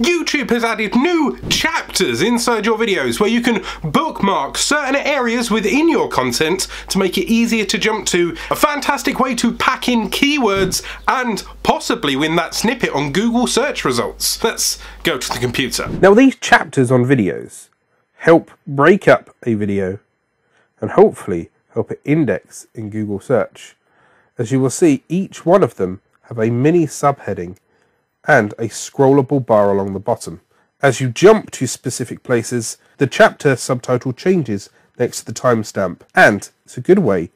YouTube has added new chapters inside your videos where you can bookmark certain areas within your content to make it easier to jump to. A fantastic way to pack in keywords and possibly win that snippet on Google search results. Let's go to the computer. Now these chapters on videos help break up a video and hopefully help it index in Google search. As you will see, each one of them have a mini subheading and a scrollable bar along the bottom. As you jump to specific places, the chapter subtitle changes next to the timestamp, and it's a good way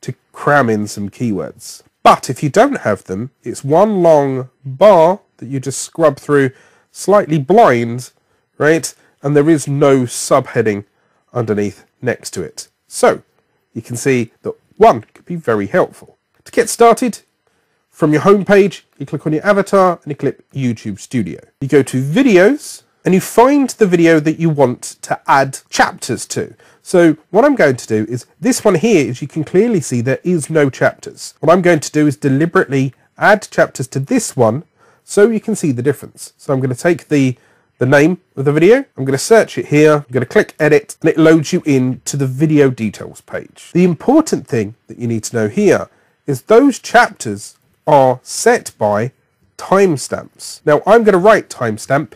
to cram in some keywords. But if you don't have them, it's one long bar that you just scrub through, slightly blind, right? And there is no subheading underneath next to it. So you can see that one could be very helpful. To get started, from your home page, you click on your avatar and you click YouTube Studio. You go to videos and you find the video that you want to add chapters to. So what I'm going to do is this one here, as you can clearly see, there is no chapters. What I'm going to do is deliberately add chapters to this one so you can see the difference. So I'm going to take the the name of the video. I'm going to search it here. I'm going to click edit and it loads you in to the video details page. The important thing that you need to know here is those chapters are set by timestamps. Now I'm going to write timestamp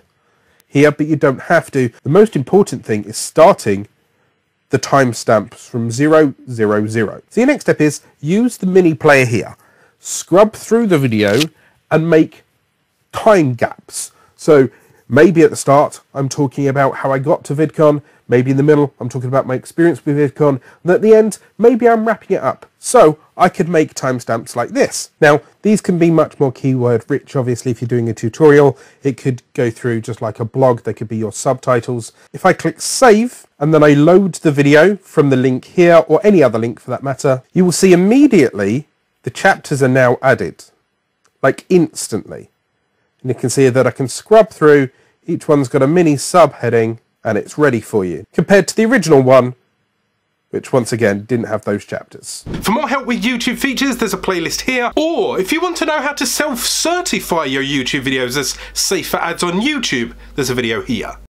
here, but you don't have to. The most important thing is starting the timestamps from 000. So your next step is use the mini player here. Scrub through the video and make time gaps. So maybe at the start I'm talking about how I got to VidCon, maybe in the middle I'm talking about my experience with VidCon, and at the end maybe I'm wrapping it up. So I could make timestamps like this. Now, these can be much more keyword rich, obviously, if you're doing a tutorial. It could go through just like a blog. They could be your subtitles. If I click save, and then I load the video from the link here, or any other link for that matter, you will see immediately the chapters are now added, like instantly. And you can see that I can scrub through. Each one's got a mini subheading, and it's ready for you. Compared to the original one, which once again didn't have those chapters. For more help with YouTube features, there's a playlist here. Or if you want to know how to self-certify your YouTube videos as safe for ads on YouTube, there's a video here.